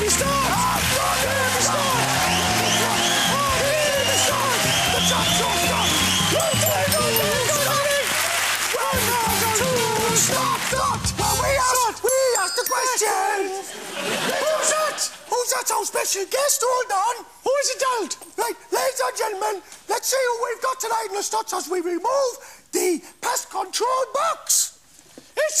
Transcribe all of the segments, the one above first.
me start! Oh, hear me start! Oh, hear me start! The top shot stop! Go, go, go, go, go, One, two, stop, stop! Well, we asked, we asked the question! Who's that? Who's that our special guest? Hold on! Who is it, Donald? Right, ladies and gentlemen, let's see who we've got tonight in the Stotts as we remove the pest control box. It's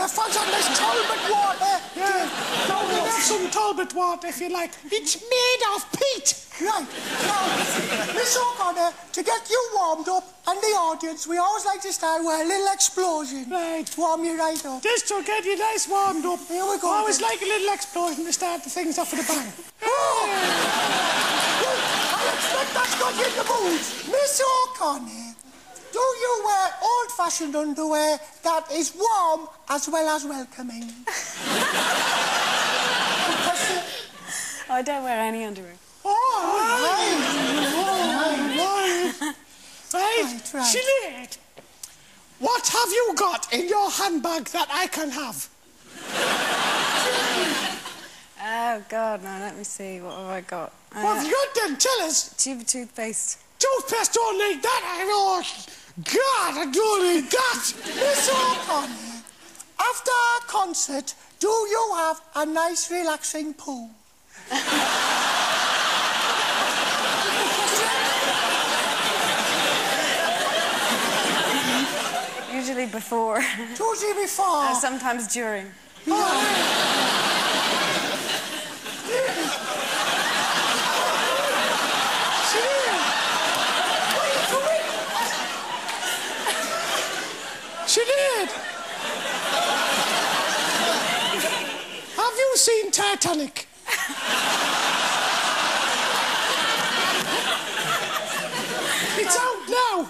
They're fags on this Talbot water. Eh, yeah. No, have some Talbot water, if you like. It's made of peat. Right. Now, Miss O'Connor, to get you warmed up and the audience, we always like to start with a little explosion. Right. Warm you right up. Just to get you nice warmed up. Here we go. I Always then. like a little explosion to start the things off with a bang. Oh! I expect that's got you in the mood. Miss O'Connor, do you wear old-fashioned underwear that is warm as well as welcoming? I don't wear any underwear. Oh, right. Right, right. Right, right. Sinead, what have you got in your handbag that I can have? Oh, God, no, let me see. What have I got? Uh, What have you got then? Tell us. Tube toothpaste. Toothpaste don't need that. I know. God, I don't need that. Miss O'Connor, after our concert, do you have a nice relaxing pool? Usually before. Usually before. Uh, sometimes during. She did. Have you seen Titanic? it's out now.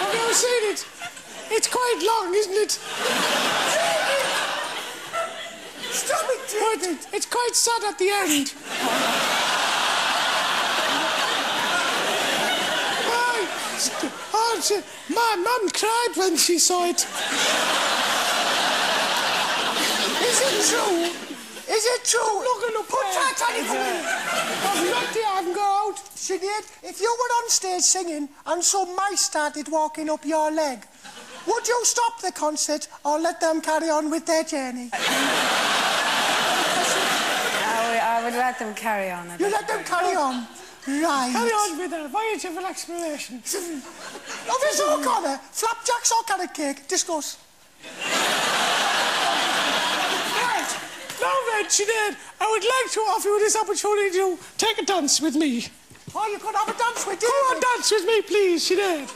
Have you seen it? It's quite long, isn't it? Stop it, David. It's quite sad at the end. Right. Oh, she- my mum cried when she saw it. Is it true? Is it true? Look at the Put Titanic away. I've looked here, I haven't got out. Sinead, if you were on stage singing and some mice started walking up your leg, would you stop the concert or let them carry on with their journey? I would, let them carry on. You let them carry on. Right. Carry on with a oh, voyage of exploration. Officer O'Connor, flapjacks or carrot cake? Discuss. right. Now then, Sinead, I would like to offer you this opportunity to take a dance with me. Oh, you could have a dance with David. Come on, dance with me, please, Sinead.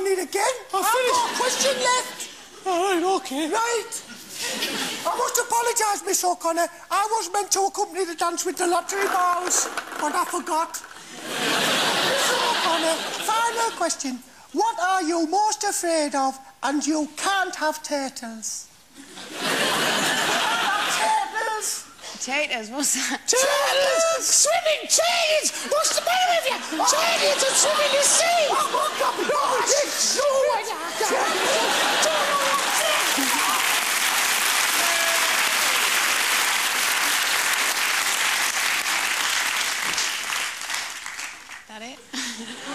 On it again. I've got a question left. All right, okay. Right. I must apologise, Miss O'Connor. I was meant to accompany the dance with the lottery balls, but I forgot. Miss O'Connor, final question. What are you most afraid of and you can't have turtles? Potatoes, what's that? Turtles! swimming cheese! What's the matter with you? Turtles are swimming in the sea! Oh, my God! No, it's no way! That it?